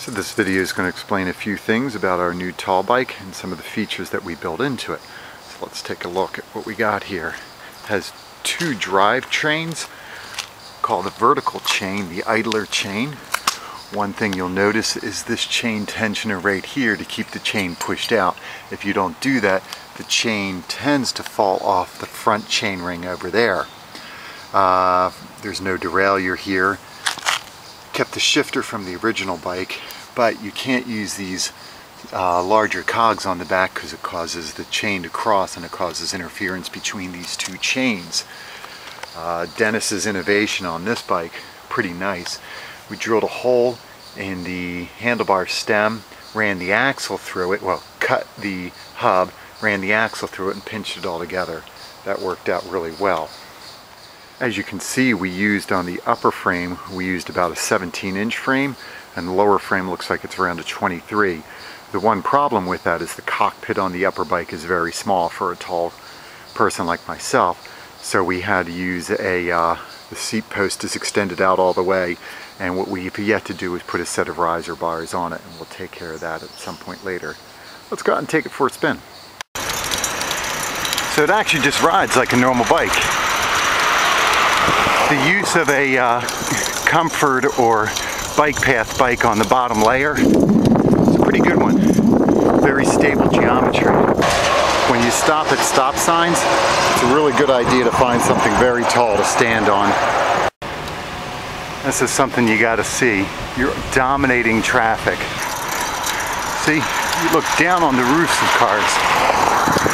So this video is going to explain a few things about our new tall bike and some of the features that we built into it. So let's take a look at what we got here. It has two drive trains called the vertical chain, the idler chain. One thing you'll notice is this chain tensioner right here to keep the chain pushed out. If you don't do that, the chain tends to fall off the front chain ring over there. Uh, there's no derailleur here. Kept the shifter from the original bike, but you can't use these uh, larger cogs on the back because it causes the chain to cross and it causes interference between these two chains. Uh, Dennis's innovation on this bike, pretty nice. We drilled a hole in the handlebar stem, ran the axle through it, well, cut the hub, ran the axle through it and pinched it all together. That worked out really well. As you can see, we used on the upper frame, we used about a 17 inch frame, and the lower frame looks like it's around a 23. The one problem with that is the cockpit on the upper bike is very small for a tall person like myself. So we had to use a, uh, the seat post is extended out all the way, and what we've yet to do is put a set of riser bars on it, and we'll take care of that at some point later. Let's go out and take it for a spin. So it actually just rides like a normal bike the use of a uh, comfort or bike path bike on the bottom layer is a pretty good one. Very stable geometry. When you stop at stop signs, it's a really good idea to find something very tall to stand on. This is something you gotta see. You're dominating traffic. See, you look down on the roofs of cars